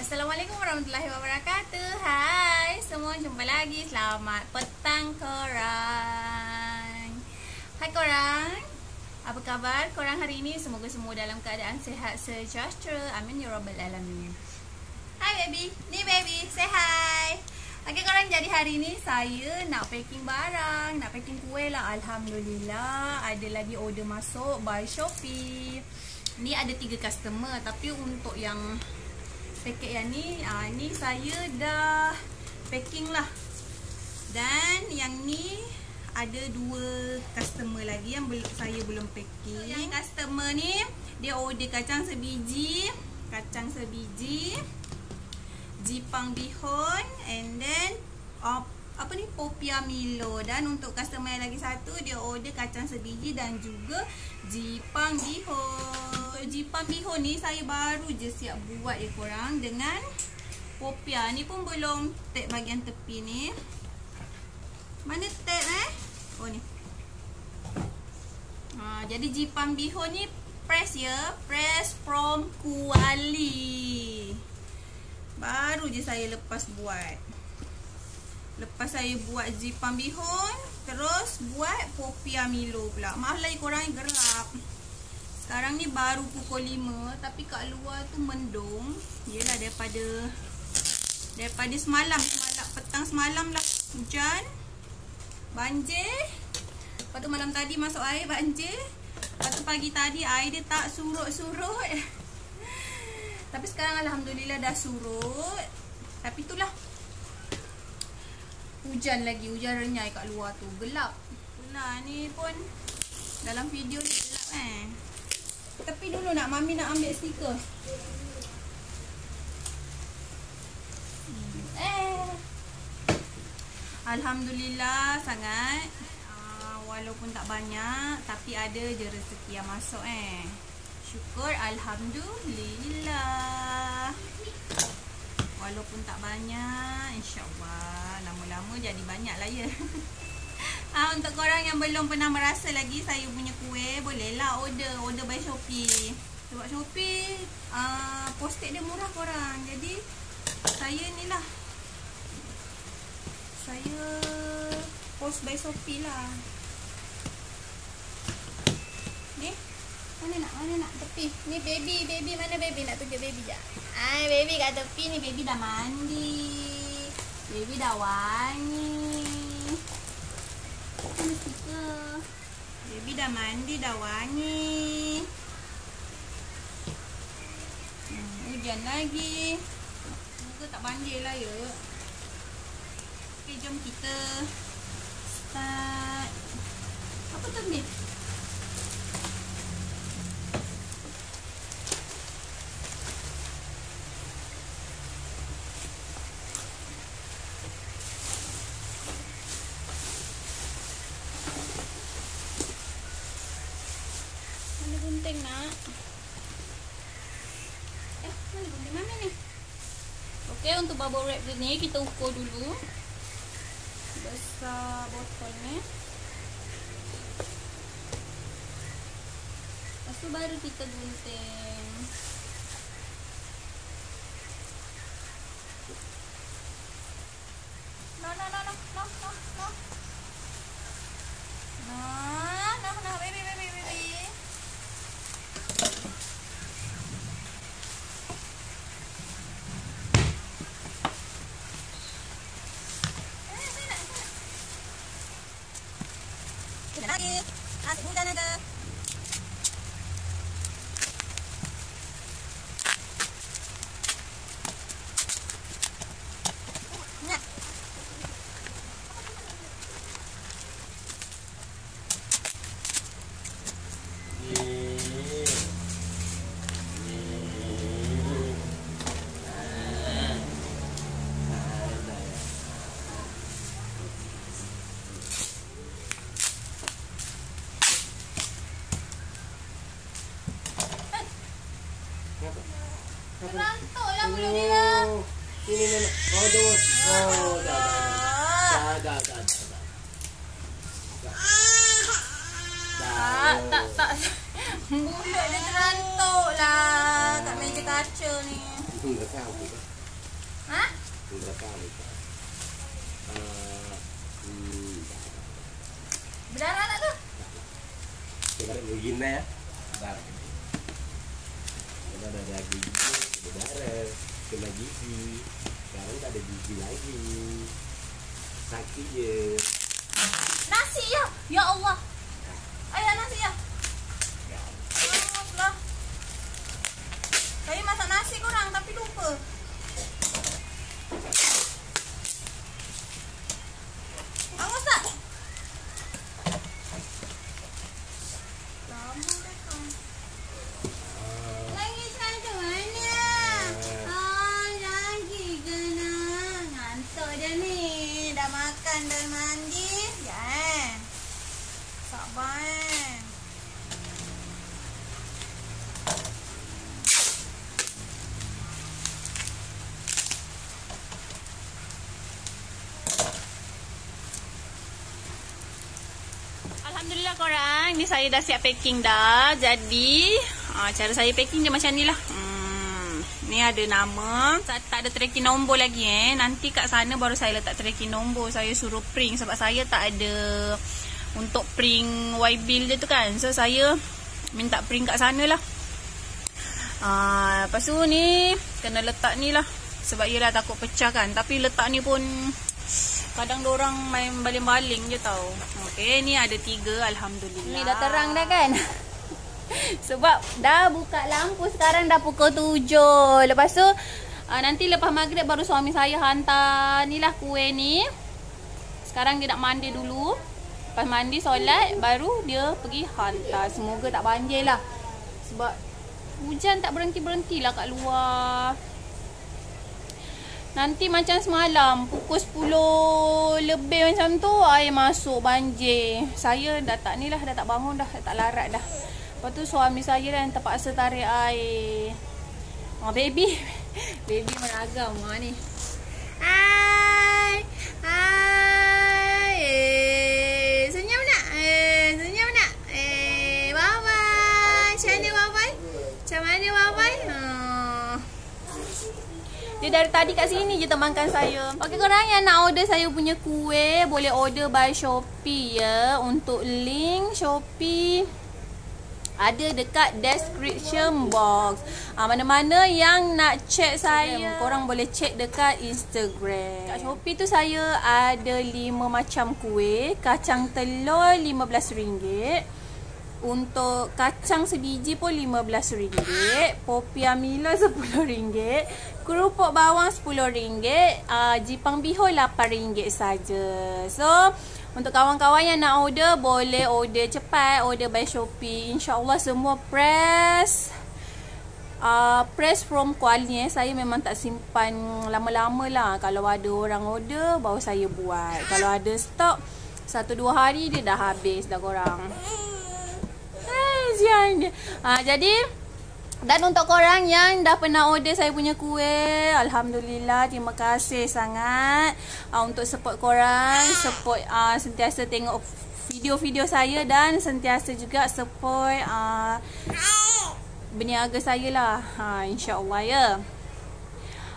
Assalamualaikum warahmatullahi wabarakatuh. Hai semua jumpa lagi. Selamat petang korang. Hai korang. Apa khabar korang hari ini? Semoga semua dalam keadaan sehat sejahtera Amin ya rabbal alamin. Hai baby. Ni baby. Say hi. Okay korang. Jadi hari ni Saya nak packing barang Nak packing kuih lah. Alhamdulillah Ada lagi order masuk By Shopee. Ni ada tiga customer. Tapi untuk yang paket yang ni uh, ni saya dah packing lah. Dan yang ni ada dua customer lagi yang belum saya belum packing. Yang customer ni dia order kacang sebiji kacang sebiji jipang bihun and then uh, apa ni popia milo. Dan untuk customer yang lagi satu dia order kacang sebiji dan juga jipang bihun jipang bihun ni saya baru je siap buat ya korang dengan popia. Ni pun belum tag bahagian tepi ni. Mana tag eh? Oh ni. Ha, jadi jipang bihun ni press ya press from kuali. Baru je saya lepas buat. Lepas saya buat zipam bihun Terus buat popia milo pula. Maaf lah korang gerak Sekarang ni baru pukul 5 Tapi kat luar tu mendung. Yelah daripada Daripada semalam semalam Petang semalam lah hujan Banjir. Lepas tu malam tadi masuk air banjir. Lepas tu pagi tadi air dia tak surut-surut. Tapi sekarang Alhamdulillah dah surut. Tapi itulah. Hujan lagi hujan renyai kat luar tu. Gelap. Nah ni pun dalam video ni gelap eh tapi dulu nak mami nak ambil stiker. Eh. Alhamdulillah sangat. Uh, walaupun tak banyak tapi ada je rezeki yang masuk eh. Syukur Alhamdulillah. Walaupun tak banyak InsyaAllah Lama-lama jadi banyak lah ya ha, Untuk korang yang belum pernah merasa lagi Saya punya kuih Bolehlah order Order by Shopee Sebab Shopee uh, Postage dia murah korang Jadi Saya ni lah Saya Post by Shopee lah Ni mana nak? Mana nak? Tepi. Ni baby, baby mana baby? Nak tunjuk baby jap. Hai, baby kat tepi ni baby dah mandi. Baby dah wangi. Mana stiker? Baby dah mandi, dah wangi. Hmm, hujan lagi. Muka tak banjir lah ya. Okay, jom kita start. Apa tu ni? Gunting nak. Eh mana gunting mana ni? Ok untuk bubble wrap ni kita ukur dulu. Besar botol ni lepas tu baru kita gunting 아, 공단하다. Berdarah tak tak, Kita nak terantuk lah ya Berdarah Berdarah Berdarah Berdarah Berdarah Berdarah sekarang tak ada gigi lagi. Sakit je. Nasi ya. Ya Allah. Ayah nasi ya. Allah. Saya masak nasi korang tapi lupa. Bangun tak? Lama dah kau. Lagi satu mana? Oh, lagi kena. Ngantuk dia ni. Dah makan, dah mandi. Ya eh. Sabar eh. Alhamdulillah korang. Ni saya dah siap packing dah. Jadi uh, Cara saya packing dia macam ni lah. Hmm, Ni ada nama. Tak, tak ada tracking nombor lagi eh. Nanti kat sana baru saya letak tracking nombor. Saya suruh print Sebab saya tak ada Untuk print Y-bill dia tu kan. So saya Minta print kat sana lah. Uh, Lepas tu ni Kena letak ni lah. Sebab ialah takut pecah kan. Tapi letak ni pun Kadang orang main baling-baling je tau. Okey, ni ada tiga Alhamdulillah. Ni dah terang dah kan? Sebab dah buka lampu sekarang dah pukul tujuh. Lepas tu, uh, nanti lepas maghrib baru suami saya hantar ni lah kuih ni. Sekarang dia nak mandi dulu. Lepas mandi solat, baru dia pergi hantar. Semoga tak banjir lah. Sebab hujan tak berhenti-berhenti lah kat luar. Nanti macam semalam pukul 10 lebih macam tu air masuk banjir. Saya dah tak ni lah dah tak bangun dah, dah tak larat dah. Lepas tu suami saya dah terpaksa tarik air. Oh baby. Baby mana agam ha ni. Hai. Hai. Eh, senyum nak? Eh, senyum nak? Eh, bye bye. Macam mana bye bye? Macam mana bye bye? Hmm. Dia dari tadi kat sini je temankan saya. Okey korang yang nak order saya punya kuih boleh order by Shopee ya. Untuk link Shopee ada dekat description box. Ah mana-mana yang nak check saya, korang boleh check dekat Instagram. Kat Shopee tu saya ada 5 macam kuih, kacang telur RM15. Untuk kacang sebiji pun RM15 Popi Amila RM10 Kerupuk bawang RM10 uh, Jipang bihun RM8 saja. So Untuk kawan-kawan yang nak order Boleh order cepat Order by Shopee InsyaAllah semua press uh, Press from kuali eh. Saya memang tak simpan lama-lama lah Kalau ada orang order Baru saya buat Kalau ada stok Satu dua hari dia dah habis dah korang kesian dia. Ha, jadi dan untuk korang yang dah pernah order saya punya kuih, alhamdulillah terima kasih sangat uh, untuk support korang, support uh, sentiasa tengok video-video saya dan sentiasa juga support uh, berniaga saya lah. Ha, InsyaAllah ya.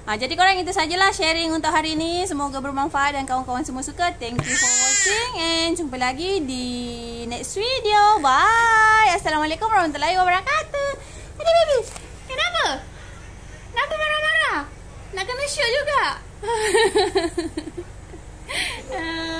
Ha, jadi korang itu sajalah sharing untuk hari ini. Semoga bermanfaat dan kawan-kawan semua suka. Thank you for watching kemudian jumpa lagi di next video. Bye. Assalamualaikum warahmatullahi wabarakatuh. Ada baby. Kenapa? Kenapa marah-marah? Nak kena show juga?